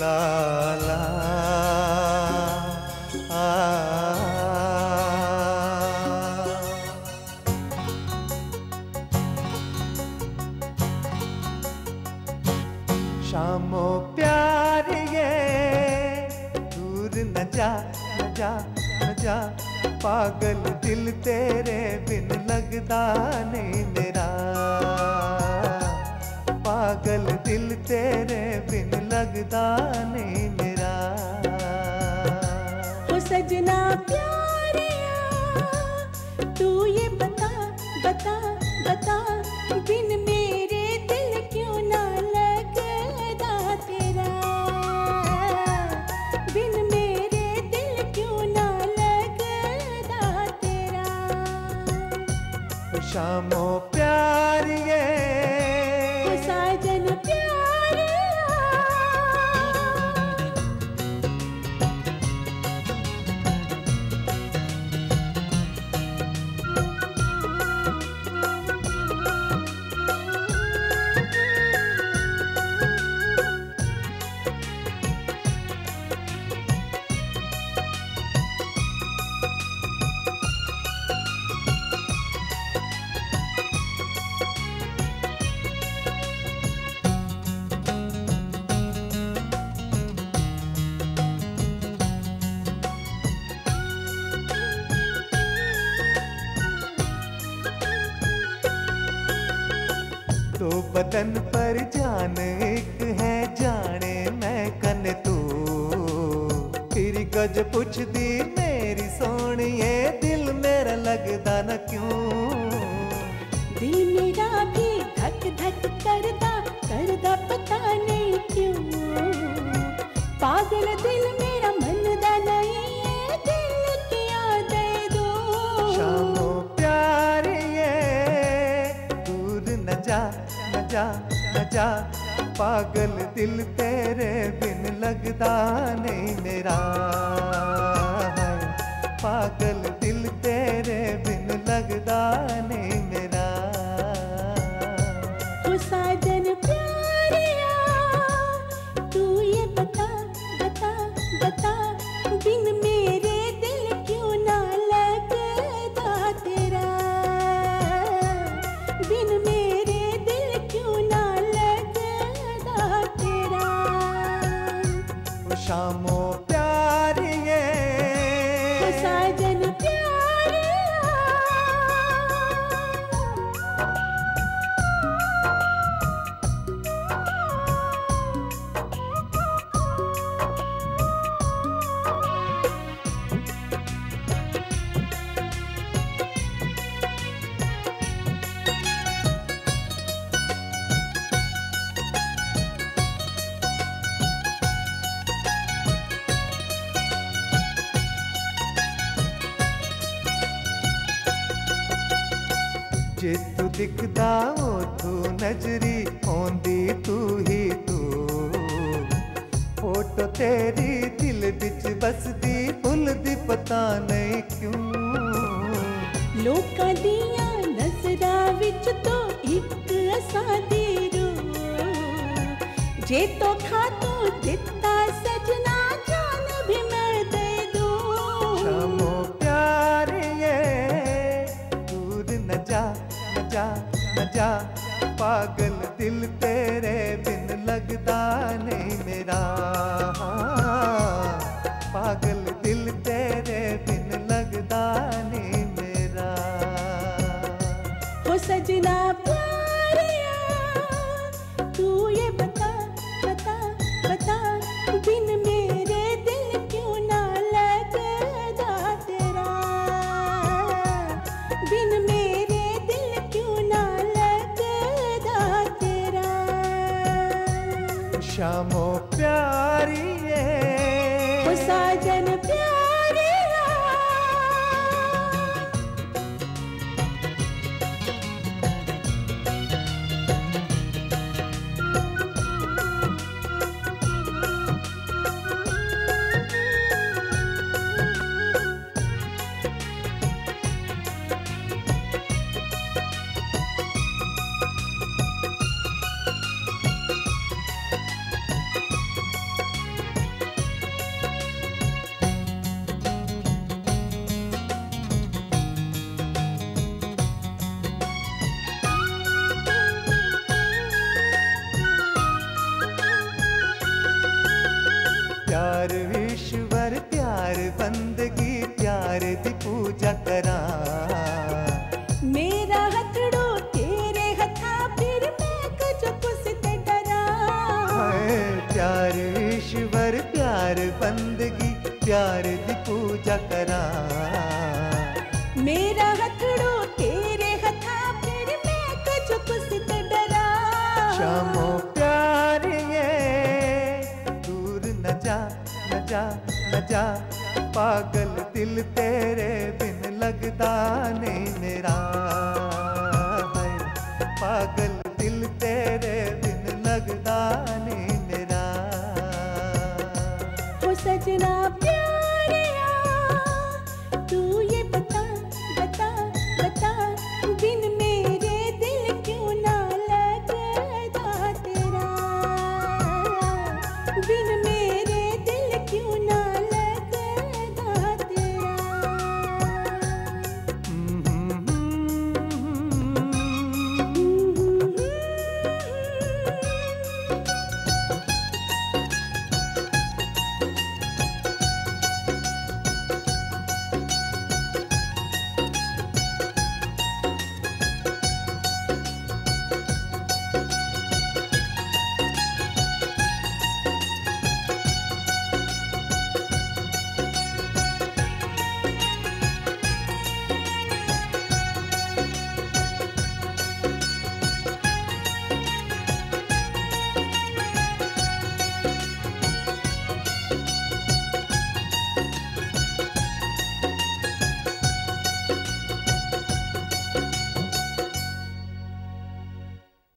शामो प्यार ये, दूर न जा न जा न जा। पागल दिल तेरे बिन लगदा नहीं मेरा। पागल दिल तेरे बिन लगदा शामो तो बदन पर जान एक है जाने मैं कन तू। फिर गज पुछ दी मेरी सोनिए दिल मेरा लगदा न क्यों? दिल मेरा भी धक धक करदा करदा पता नहीं क्यों। पागल दिल मेरा मन दा नहीं है दिल किया दे दो? शामो प्यार ये दूर न जा जा जा पागल दिल तेरे बिन लगदा नहीं मेरा पागल दिल तेरे बिन लगदा नहीं शामो ਜੇ ਤੂੰ ਦਿਖਦਾ ਉਥੋਂ ਨਜ਼ਰੀ ਆਉਂਦੀ ਤੂੰ ਹੀ ਤੂੰ ਫੋਟੋ ਤੇਰੀ ਦਿਲ ਵਿੱਚ ਬਸਦੀ ਭੁੱਲਦੀ ਪਤਾ ਨਹੀਂ ਕਿਉਂ ਲੋਕਾਂ ਦੀਆਂ ਨਜ਼ਰਾਂ ਵਿੱਚ ਤੋਂ ਇੱਕ ਅਸਾਂ ਦੀ ਰੂਹ ਜੇ ਤੋਖਾ ਤੂੰ ਦਿੱਤਾ प्यार ईश्वर प्यार बंदगी प्यार दी पूजा करा। मेरा हथड़ो तेरे हथा फिर मैं कुछ डरा। प्यार ईश्वर प्यार बंदगी प्यार दी पूजा करा। मेरा हथड़ो न जा न जा पागल दिल तेरे बिन लगता नहीं मेरा है। पागल दिल तेरे बिन लगता नहीं मेरा। हो सजना